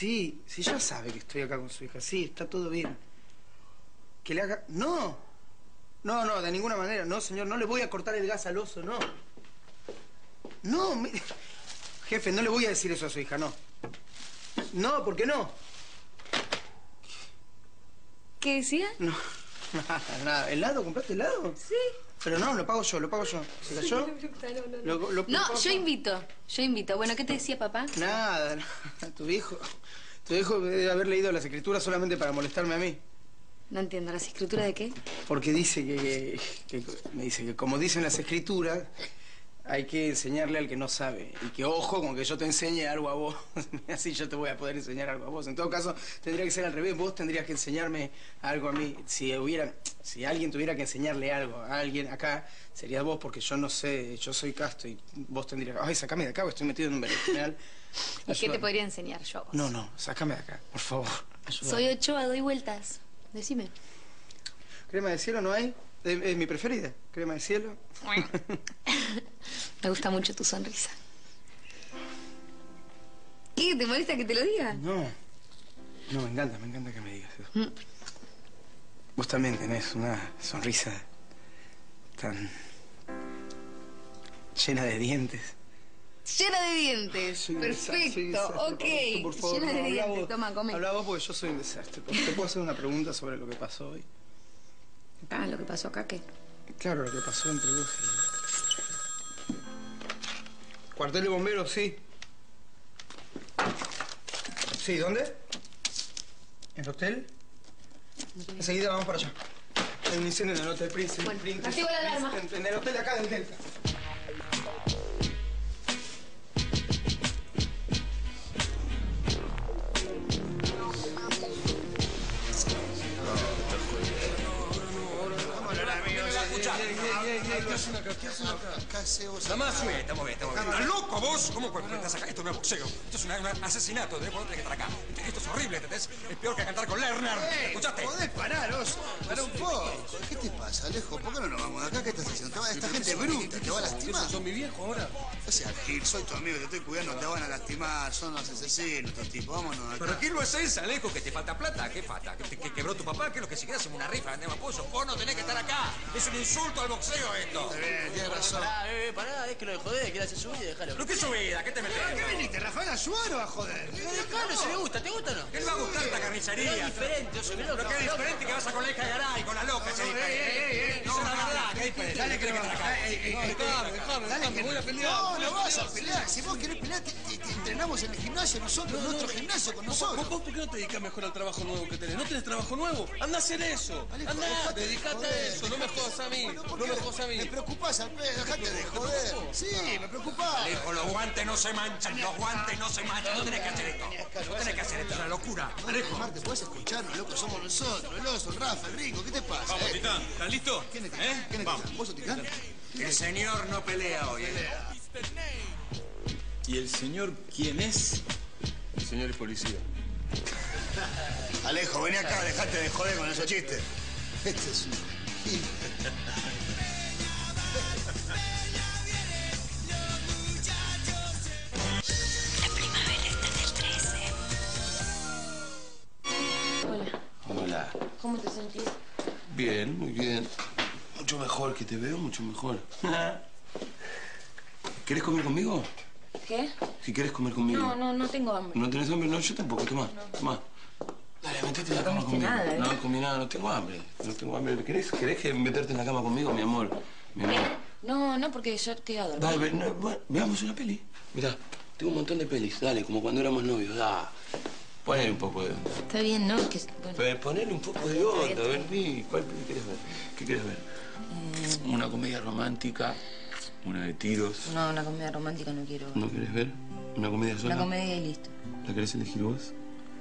Sí, sí, ya sabe que estoy acá con su hija. Sí, está todo bien. Que le haga... No. No, no, de ninguna manera. No, señor, no le voy a cortar el gas al oso, no. No, mire... Jefe, no le voy a decir eso a su hija, no. No, ¿por qué no? ¿Qué decía? No, nada, nada. ¿Helado? ¿Compraste helado? Sí. Pero no, lo pago yo, lo pago yo. ¿Se cayó? Lo- lo No, pago yo invito. Yo invito. Bueno, ¿qué te decía papá? Nada, no. tu hijo... Tu hijo debe haber leído las escrituras solamente para molestarme a mí. No entiendo. ¿Las escrituras de qué? Porque dice que, que- Me dice que como dicen las escrituras, hay que enseñarle al que no sabe. Y que ojo con que yo te enseñe algo a vos. Así yo te voy a poder enseñar algo a vos. En todo caso, tendría que ser al revés. Vos tendrías que enseñarme algo a mí. Si hubiera... Si alguien tuviera que enseñarle algo a alguien acá, serías vos, porque yo no sé, yo soy casto y vos tendrías... Ay, sacame de acá, estoy metido en un berenjenal. ¿Y qué te podría enseñar yo a vos? No, no, sácame de acá, por favor. Ayúdame. Soy Ochoa, doy vueltas. Decime. ¿Crema de cielo no hay? Es, es mi preferida. ¿Crema de cielo? Me gusta mucho tu sonrisa. ¿Qué? ¿Te molesta que te lo diga? No. No, me encanta, me encanta que me digas eso. Mm. Vos también tenés una sonrisa tan... llena de dientes. Llena de dientes. Soy un Perfecto. desastre. Ok. Esto, por favor, Llena de dientes. vos. Toma, come. Habla vos porque yo soy un desastre. ¿Te puedo hacer una pregunta sobre lo que pasó hoy? Ah, lo que pasó acá, ¿qué? Claro, lo que pasó entre vos y... Cuartel de bomberos, sí. Sí, ¿dónde? ¿En el hotel? Enseguida vamos para allá. Hay un incendio en el Hotel Prince. Bueno, la alarma. En, en el hotel de acá del Delta. Nada más, muy bien, estamos bien, estamos bien. ¿Estás loco vos? ¿Cómo estás acá? Esto no es boxeo. Esto es un asesinato. Tenés que estar acá. Esto es horrible, ¿entendés? Es peor que cantar con Lerner. ¿Escuchaste? Podés parar, oso. Para un poco. ¿Qué te pasa, Alejo? ¿Por qué no nos vamos de acá? ¿Qué estás haciendo? Esta gente bruta, te va a lastimar. ¿Son mi viejo ahora? O sea, Gil, soy tu amigo, te estoy cuidando, te van a lastimar, son los asesinos, estos tipos. Vámonos de ¿Pero acá. qué no es esa, Alejo? ¿Que te falta plata? ¿Qué falta? ¿Que, quebró tu papá? ¿Qué es lo que si quieres hacemos una rifa, vendemos pollo? Vos no tenés que estar acá. Es un insulto al boxeo esto. Tienes razón. Pará, eh, pará, es que lo de joder, quiere hacer su vida, déjalo. ¿Pero qué es su vida? ¿Qué te metes? ¿Qué viniste, Rafael Azuaro, a joder? Déjalo, si le gusta, ¿te gusta o no? ¿Qué le va a gustar esta carnicería? Es diferente, yo soy Pero loco. qué diferente que vas a con la hija de Garay, con la loca, ese diferente. No, la verdad, qué diferente. Dale que estar acá. Déjame, déjame, déjame, voy a pelear. No, no vas a pelear. Si vos querés pelear, te, entrenamos en el gimnasio nosotros, en nuestro gimnasio con ¿Vos, nosotros. vos por qué no te dedicas mejor al trabajo nuevo que tenés? ¿No tenés trabajo nuevo? Anda a hacer eso. De dedicate a eso. No me jodas a mí. Bueno, ¿por No qué me jodas a mí. Me preocupás al pedo, dejate de joder. Sí, me preocupás. Alejo, los guantes no se manchan, los guantes no se manchan. No tenés que hacer esto. No tenés que hacer esto, es una locura. Alejo. Marte, puedes escucharnos, loco, somos nosotros, el oso, el Rafa, el Rico, ¿qué te pasa? Vamos, eh? Titán. ¿Estás listo? ¿Quién es ¿Eh? Titán? ¿Quién es? ¿Vos sos Titán? El señor no pelea hoy. ¿eh? ¿Y el señor quién es? El señor es policía. Alejo, vení acá, dejate de joder con esos chistes. Este es un... La primavera está en el 13. Hola. Hola. ¿Cómo te sentís? Bien, muy bien. Mucho mejor que te veo, mucho mejor. ¿Querés comer conmigo? ¿Qué? Si quieres comer conmigo. No, no, no tengo hambre. ¿No tenés hambre? No, yo tampoco. Toma, toma. Dale, metete en la cama comiste conmigo. nada, ¿eh? No comí nada, no tengo hambre. No tengo hambre. ¿Querés, ¿Querés que meterte en la cama conmigo, mi amor? Mi amor. No, no, porque yo estoy a dormir. Dale, ve- no, bueno, veamos una peli. Mirá, tengo un montón de pelis. Dale, como cuando éramos novios. Da. Ponele un poco de onda. Está bien, ¿no? Que, bueno, ponele un poco de onda, ven, vi. ¿Cuál peli querés ver? ¿Qué quieres ver? Eh. Una comedia romántica, una de tiros. no, una comedia romántica no quiero. ¿No querés ver? ¿Una comedia sola? Una comedia y listo. ¿La querés elegir vos?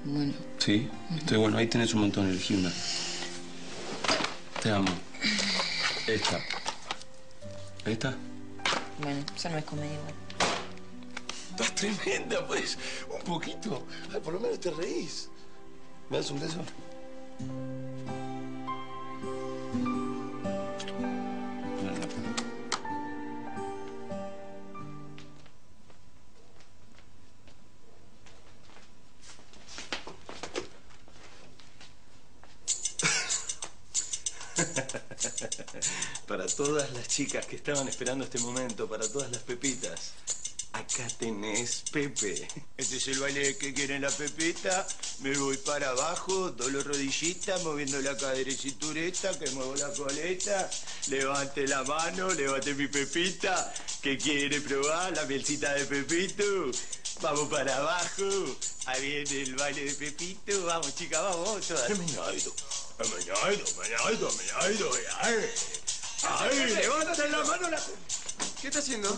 Bueno. Sí. Estoy bueno, ahí tenés un montón, elegí una. Te amo. Esta. ¿Esta? Bueno, eso no es comedia igual. Estás tremenda, pues. Un poquito. Ay, por lo menos te reís. ¿Me das un beso? Para todas las chicas que estaban esperando este momento, para todas las pepitas. Acá tenés Pepe. Este es el baile que quieren la pepita. Me voy para abajo, dolo rodillita, moviendo la cadera y cintureta, que muevo la coleta. Levante la mano, levante mi pepita, que quiere probar la mielcita de Pepito. Vamos para abajo. Ahí viene el baile de Pepito. Vamos, chicas, vamos, todas. Ay, la mano la... ¿Qué está haciendo?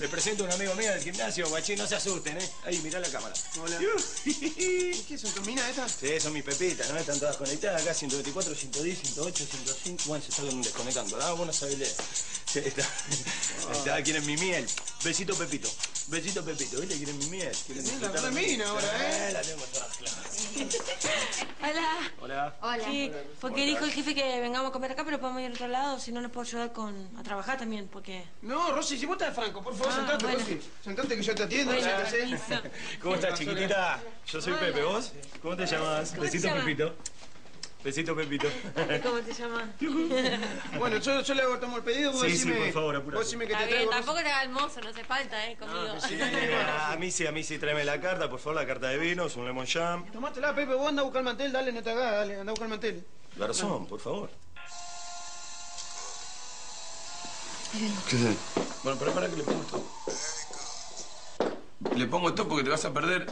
Le presento a un amigo mío del gimnasio, guachín, no se asusten, ¿eh? Ahí, mirá la cámara. Hola. ¿Qué ¿Qué son tus minas estas? Sí, son mis pepitas, ¿no? Están todas conectadas acá, 124, 110, 108, 105. Bueno, se están desconectando. Ah, bueno, sabés leer. Sí, está. está. Quieren mi miel. Besito, Pepito. Besito, Pepito. ¿Viste? Quieren mi miel. Quieren Sí, la mina ahora, ¿eh? La tengo todas claras. Hola. Hola. Hola. Sí, porque dijo el jefe que vengamos a comer acá, pero podemos ir a otro lado, si no nos puedo ayudar con, a trabajar también, porque... No, Rosy, si vos estás franco, por favor, Ah, sentate, bueno. Rosy. Sentate que yo te atiendo. ¿Cómo estás, chiquitita? Yo soy Hola. Pepe, ¿vos? ¿Cómo te llamas? ¿Cómo te Besito? Pepito. Besito, Pepito. ¿Cómo te llamas? Bueno, yo, yo le hago tomo el pedido, vos Sí, sí, decime... por favor, apurate. Vos decime que Está te bien, traigo, tampoco te haga el mozo, no hace falta, ¿eh? Conmigo. sí. A mí sí, a mí sí, tráeme la carta, por favor, la carta de vinos, un lemon jam. Tomátela, Pepe, vos anda a buscar el mantel, dale, no te hagas, dale, anda a buscar el mantel. Garzón, por favor. ¿Qué es Bueno, pero para que le pongo esto. Le pongo esto porque te vas a perder.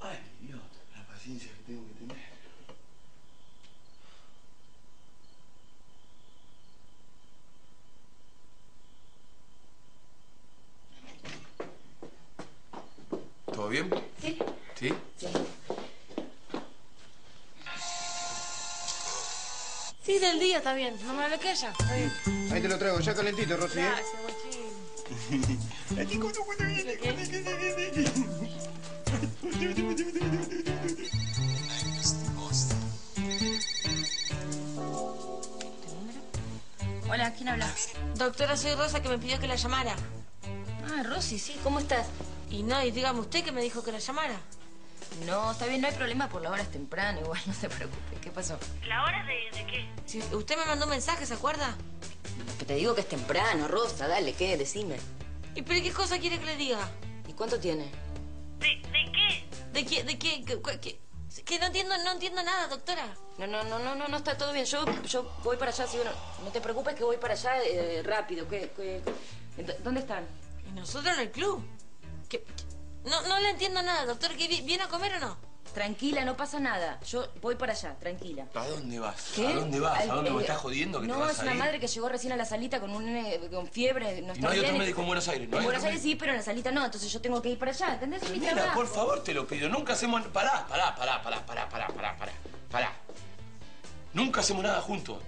Ay, Dios, la paciencia que tengo que tener. ¿Todo bien? Sí. ¿Sí? Sí. Sí, del día está bien, no me lo que ella. Está bien. Ahí te lo traigo, ya calentito, Rosy. ¿eh? Gracias, guachín. Hola, ¿quién habla? Doctora, soy Rosa que me pidió que la llamara. Ah, Rosy, sí, ¿cómo estás? Y no, y dígame usted que me dijo que la llamara. No, está bien, no hay problema, por la hora es temprano, igual, no se preocupe. ¿Qué pasó? ¿La hora de, de qué? Si usted me mandó un mensaje, ¿se acuerda? Te digo que es temprano, Rosa, dale, ¿qué? Decime. ¿Y pero qué cosa quiere que le diga? ¿Y cuánto tiene? ¿De, de qué? ¿De qué? ¿De qué? ¿Qué- qué- qué? Que no entiendo, no entiendo nada, doctora. No, no, no, no, no, no está todo bien. Yo, yo voy para allá, sí, bueno, no te preocupes que voy para allá eh, rápido. ¿Qué, qué- qué- ¿Dónde están? ¿Y nosotros en el club? ¿Qué-? No, no le entiendo nada, doctora. ¿Qué, vi- ¿Viene a comer o no? Tranquila, no pasa nada. Yo voy para allá, tranquila. ¿A dónde vas? ¿Qué? ¿A dónde vas? Al- ¿A dónde me eh, estás jodiendo que no, te vas es a una ir? madre que llegó recién a la salita con un nene con fiebre. No, Y no hay bien. otro médico en Buenos Aires, ¿no? En Buenos Aires sí, pero en la salita no. Entonces yo tengo que ir para allá. ¿Entendés? Mi Mira, trabajo. por favor, te lo pido. Nunca hacemos... Pará, pará, pará, pará, pará, pará, pará, pará. Pará. Nunca hacemos nada juntos.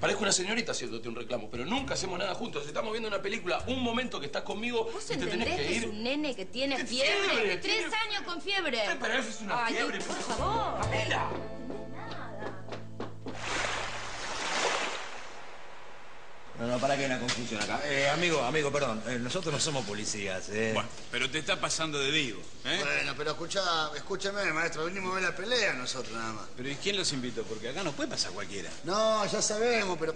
Parezco una señorita haciéndote un reclamo, pero nunca hacemos nada juntos. Estamos viendo una película, un momento que estás conmigo ¿Vos y te tenés que que es ir. un nene que tiene ¿Qué fiebre? fiebre? Tres Tiene- años con fiebre. Pero eso es una Ay, fiebre. por favor. Pamela. No, no, para que hay una confusión acá. Eh, amigo, amigo, perdón. eh, nosotros no somos policías, ¿eh? Bueno, pero te está pasando de vivo, ¿eh? Bueno, pero escucha, escúchame, maestro, venimos a ver la pelea nosotros nada más. Pero ¿y quién los invitó? Porque acá no puede pasar cualquiera. No, ya sabemos, pero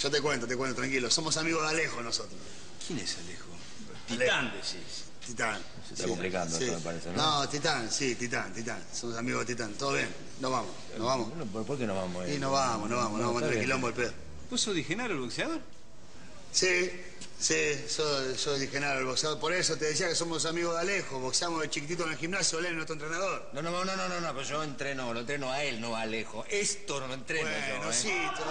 yo te cuento, te cuento, tranquilo. Somos amigos de Alejo nosotros. ¿Quién es Alejo? Titán, decís. Titán. Se está complicando esto, me parece, ¿no? No, Titán, sí, Titán, Titán. Somos amigos de Titán. Todo bien. Nos vamos, nos vamos. ¿por, qué no vamos? eh? Y nos vamos, nos vamos, nos vamos a tener quilombo el pedo. ¿Vos sos de Genaro, el boxeador? Sí, sí, soy, soy el Genaro, el boxeador. Por eso te decía que somos amigos de Alejo. Boxeamos de chiquitito en el gimnasio, él es nuestro entrenador. No, no, no, no, no, no, pues yo entreno, lo entreno a él, no a Alejo. Esto no lo entreno Bueno, yo, ¿eh? sí, todo-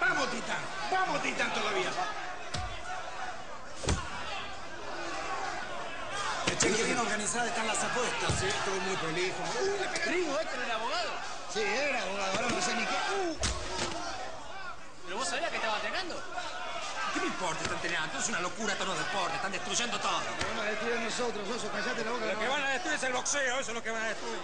Vamos, Titán. Vamos, Titán, todavía. Che, organizadas están las apuestas. Sí, todo muy prolijo. Trigo, este era el abogado. Sí, era abogado, ahora no sé ni qué. ¿Pero vos sabías que estaba entrenando? ¿Qué me importa? Están entrenando. Esto es una locura todos los deportes. Están destruyendo todo. Vamos a destruir a nosotros, Oso, callate la boca. Lo que van a destruir es el boxeo. Eso es lo que van a destruir.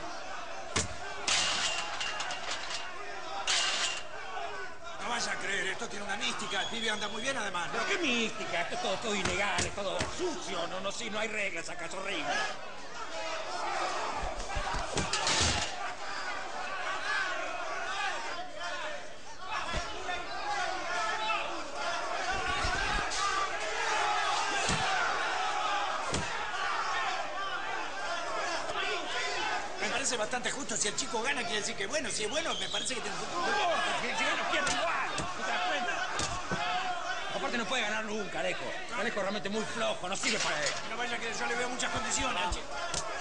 No vaya a creer, esto tiene una mística, el pibe anda muy bien además. Pero qué mística, esto es todo, todo ilegal, es todo sucio, no, no, sí, no hay reglas acá, es bastante justo, si el chico gana quiere decir que bueno, si es bueno me parece que tiene futuro. Si si gana, pierde igual, ¿no te das cuenta? Aparte no puede ganar nunca, Alejo. Alejo realmente muy flojo, no sirve para él. No vaya que yo le veo muchas condiciones. che.